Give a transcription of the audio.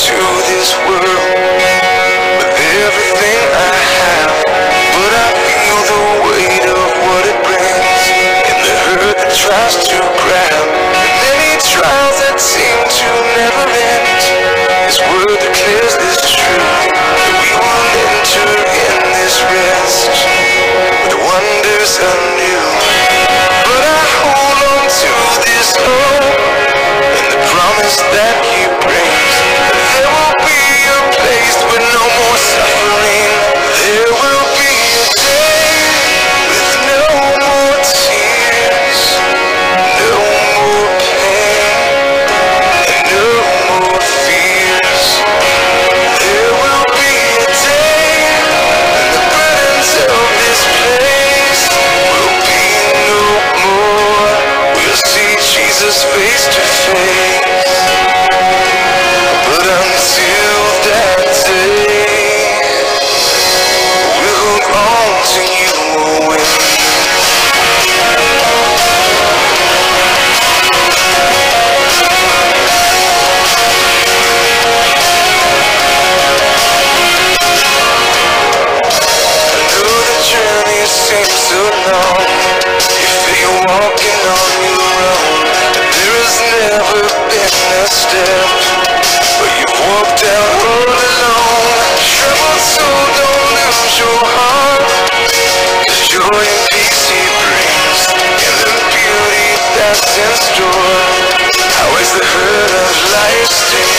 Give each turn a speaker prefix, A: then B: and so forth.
A: To this world with everything I have, but I feel the weight of what it brings and the hurt that tries to grab. Many trials that seem to never end. That we will enter in this rest with wonders anew. But I hold on to this hope and the promise that. Beauty